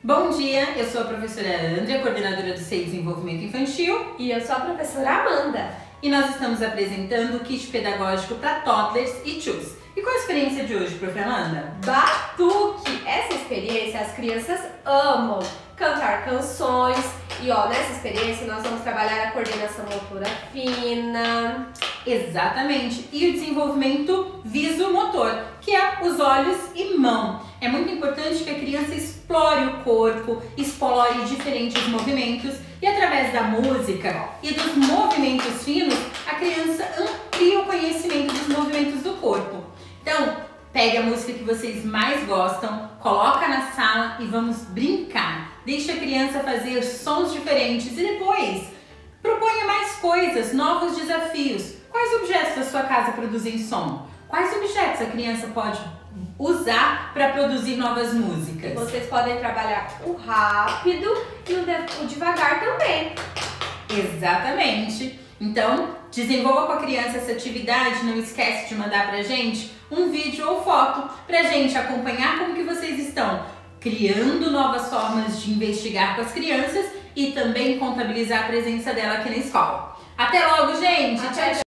Bom dia, eu sou a professora Andrea, coordenadora do SEI Desenvolvimento Infantil. E eu sou a professora Amanda. E nós estamos apresentando o kit pedagógico para toddlers e chus. E qual a experiência de hoje, prof. Amanda? Batuque! Essa experiência as crianças amam cantar canções. E ó, nessa experiência nós vamos trabalhar a coordenação motora fina. Exatamente. E o desenvolvimento visomotor, que é os olhos e mão. É muito importante explore o corpo, explore diferentes movimentos e através da música e dos movimentos finos, a criança amplia o conhecimento dos movimentos do corpo. Então, pegue a música que vocês mais gostam, coloca na sala e vamos brincar. Deixe a criança fazer sons diferentes e depois proponha mais coisas, novos desafios. Quais objetos da sua casa produzem som? Quais objetos a criança pode usar para produzir novas músicas? Vocês podem trabalhar o rápido e o, devagar também. Exatamente. Então, desenvolva com a criança essa atividade, não esquece de mandar pra gente um vídeo ou foto pra gente acompanhar como que vocês estão criando novas formas de investigar com as crianças e também contabilizar a presença dela aqui na escola. Até logo, gente! Até tchau, tchau!